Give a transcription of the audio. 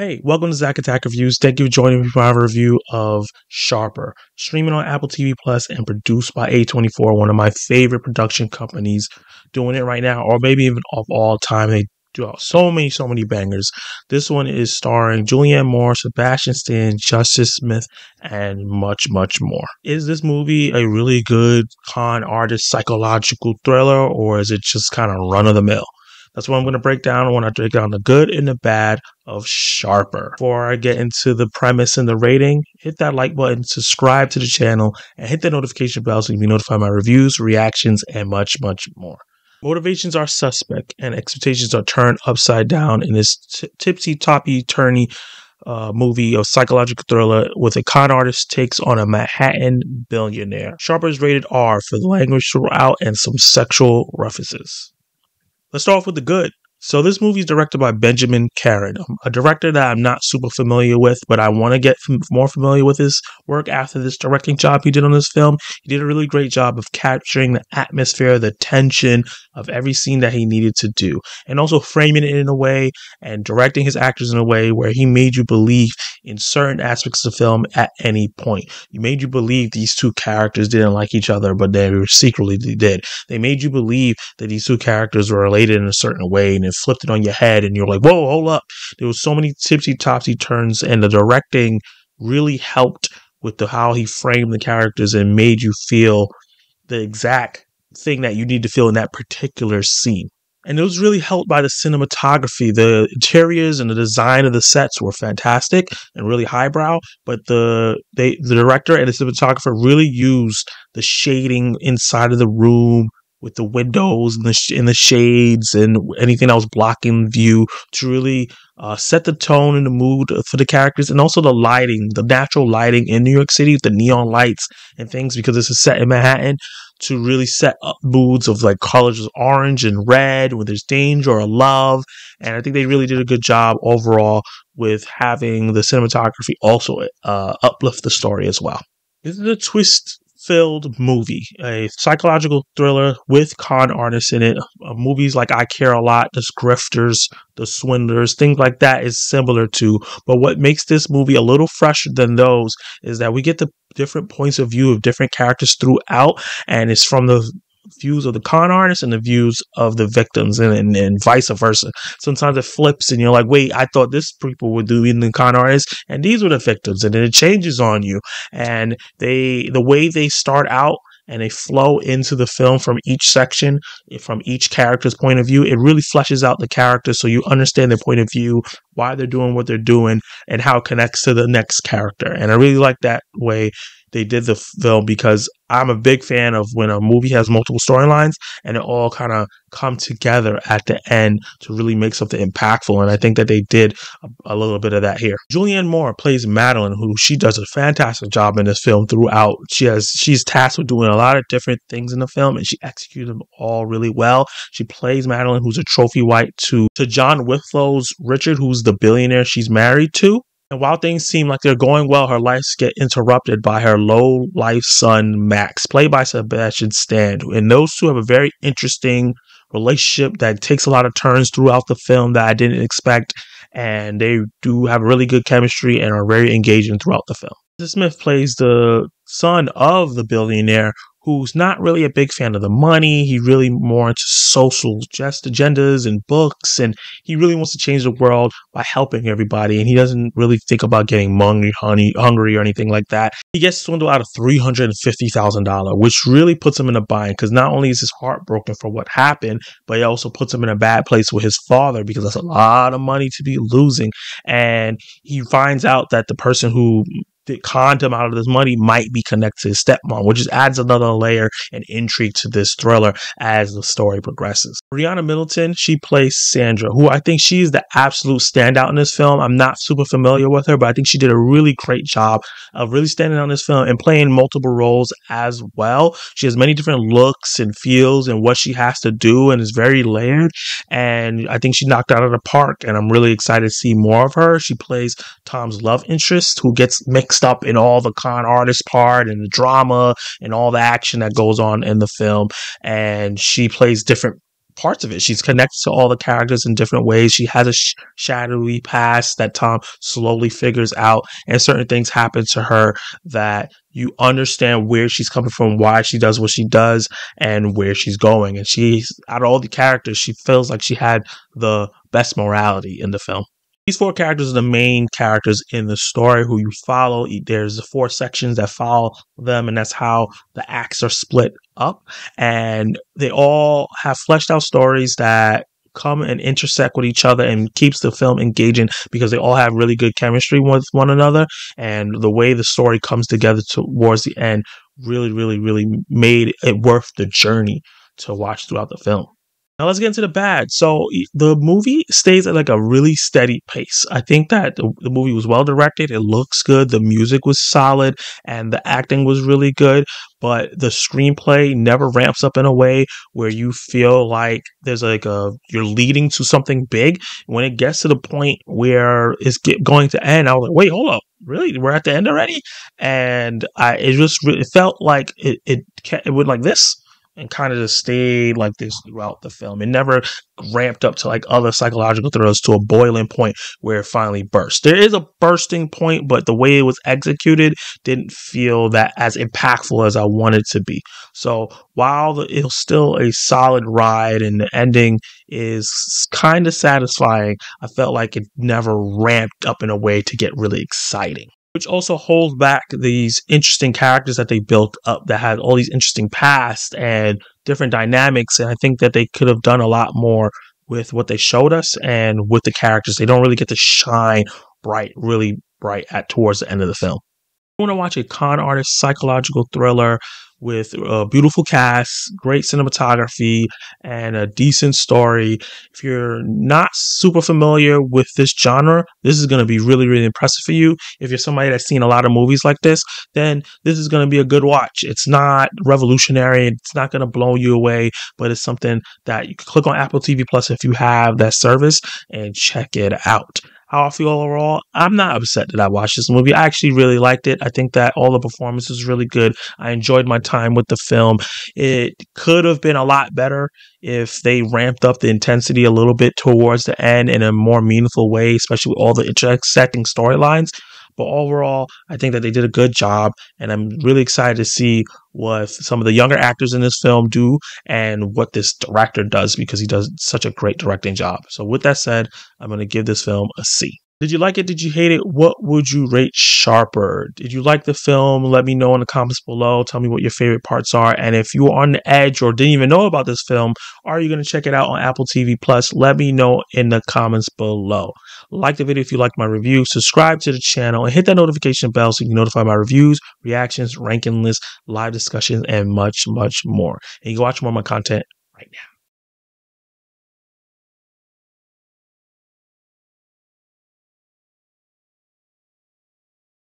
Hey, welcome to Zach Attack Reviews. Thank you for joining me for our review of Sharper, streaming on Apple TV Plus and produced by A24, one of my favorite production companies doing it right now, or maybe even of all time. They do so many, so many bangers. This one is starring Julianne Moore, Sebastian Stan, Justice Smith, and much, much more. Is this movie a really good con artist psychological thriller, or is it just kind of run of the mill? That's what I'm going to break down I break down the good and the bad of Sharper. Before I get into the premise and the rating, hit that like button, subscribe to the channel, and hit the notification bell so you can be notified my reviews, reactions, and much, much more. Motivations are suspect and expectations are turned upside down in this t- tipsy, toppy, turny uh, movie of psychological thriller with a con artist takes on a Manhattan billionaire. Sharper is rated R for the language throughout and some sexual references. Let's start off with the good. So this movie is directed by Benjamin Caron, um, a director that I'm not super familiar with, but I want to get more familiar with his work after this directing job he did on this film. He did a really great job of capturing the atmosphere, the tension of every scene that he needed to do, and also framing it in a way and directing his actors in a way where he made you believe in certain aspects of the film at any point. He made you believe these two characters didn't like each other, but they were secretly they did. They made you believe that these two characters were related in a certain way and then flipped it on your head and you're like, whoa, hold up. There was so many tipsy topsy turns and the directing really helped with the how he framed the characters and made you feel the exact thing that you need to feel in that particular scene. And it was really helped by the cinematography. The interiors and the design of the sets were fantastic and really highbrow, but the they the director and the cinematographer really used the shading inside of the room with the windows and the sh- and the shades and anything else blocking view to really uh, set the tone and the mood for the characters and also the lighting, the natural lighting in New York City, the neon lights and things because this is set in Manhattan to really set up moods of like colors of orange and red when there's danger or love. And I think they really did a good job overall with having the cinematography also uh, uplift the story as well. This is a twist filled movie, a psychological thriller with con artists in it. Uh, movies like I Care a Lot, The Grifters, The Swindlers, things like that is similar to. But what makes this movie a little fresher than those is that we get the different points of view of different characters throughout, and it's from the views of the con artists and the views of the victims and, and, and, vice versa. Sometimes it flips and you're like, wait, I thought this people were doing the con artists and these were the victims. And then it changes on you. And they, the way they start out and they flow into the film from each section, from each character's point of view, it really fleshes out the character so you understand their point of view, why they're doing what they're doing, and how it connects to the next character. And I really like that way they did the film because I'm a big fan of when a movie has multiple storylines and it all kind of come together at the end to really make something impactful. And I think that they did a, a, little bit of that here. Julianne Moore plays Madeline, who she does a fantastic job in this film throughout. She has she's tasked with doing a lot of different things in the film, and she executes them all really well. She plays Madeline, who's a trophy wife to to John Lithgow's Richard, who's the billionaire she's married to. And while things seem like they're going well, her life gets interrupted by her low life son, Max, played by Sebastian Stan. And those two have a very interesting relationship that takes a lot of turns throughout the film that I didn't expect. And they do have really good chemistry and are very engaging throughout the film. Smith plays the son of the billionaire who's not really a big fan of the money. He really more into social just agendas and books, and he really wants to change the world by helping everybody. And he doesn't really think about getting money, honey, hungry or anything like that. He gets swindled out of three hundred and fifty thousand dollars, which really puts him in a bind because not only is his heart broken for what happened, but it also puts him in a bad place with his father because that's a lot of money to be losing. And he finds out that the person who that conned him out of this money might be connected to his stepmom, which just adds another layer and intrigue to this thriller as the story progresses. Briana Middleton, she plays Sandra, who I think she's the absolute standout in this film. I'm not super familiar with her, but I think she did a really great job of really standing out in this film and playing multiple roles as well. She has many different looks and feels and what she has to do and is very layered. And I think she knocked out of the park and I'm really excited to see more of her. She plays Tom's love interest who gets mixed mixed up in all the con artist part and the drama and all the action that goes on in the film. And she plays different parts of it. She's connected to all the characters in different ways. She has a sh- shadowy past that Tom slowly figures out, and certain things happen to her that you understand where she's coming from, why she does what she does, and where she's going. And she's out of all the characters, she feels like she had the best morality in the film. These four characters are the main characters in the story who you follow. There's the four sections that follow them, and that's how the acts are split up. And they all have fleshed out stories that come and intersect with each other and keeps the film engaging because they all have really good chemistry with one another. And the way the story comes together towards the end really, really, really made it worth the journey to watch throughout the film. Now let's get into the bad. So the movie stays at like a really steady pace. I think that the, movie was well directed. It looks good. The music was solid and the acting was really good. But the screenplay never ramps up in a way where you feel like there's like a you're leading to something big. When it gets to the point where it's get, going to end, I was like, wait, hold up, really? We're at the end already? And I it just it felt like it it it went like this and kind of just stayed like this throughout the film. It never ramped up to like other psychological thrillers to a boiling point where it finally burst. There is a bursting point, but the way it was executed didn't feel that as impactful as I wanted to be. So while the, it was still a solid ride and the ending is kind of satisfying, I felt like it never ramped up in a way to get really exciting which also holds back these interesting characters that they built up that had all these interesting past and different dynamics. And I think that they could have done a lot more with what they showed us and with the characters. They don't really get to shine bright, really bright at towards the end of the film. You want to watch a con artist psychological thriller with a beautiful cast, great cinematography, and a decent story. If you're not super familiar with this genre, this is going to be really, really impressive for you. If you're somebody that's seen a lot of movies like this, then this is going to be a good watch. It's not revolutionary, it's not going to blow you away, but it's something that you can click on Apple TV Plus if you have that service and check it out how I feel overall, I'm not upset that I watched this movie. I actually really liked it. I think that all the performances really good. I enjoyed my time with the film. It could have been a lot better if they ramped up the intensity a little bit towards the end in a more meaningful way, especially with all the intersecting storylines. But overall, I think that they did a good job, and I'm really excited to see what some of the younger actors in this film do and what this director does because he does such a great directing job. So, with that said, I'm going to give this film a C. Did you like it? Did you hate it? What would you rate sharper? Did you like the film? Let me know in the comments below. Tell me what your favorite parts are. And if you are on the edge or didn't even know about this film, are you going to check it out on Apple TV Plus? Let me know in the comments below. Like the video if you liked my review. Subscribe to the channel and hit that notification bell so you can notify my reviews, reactions, ranking lists, live discussions, and much, much more. And you can watch more of my content right now.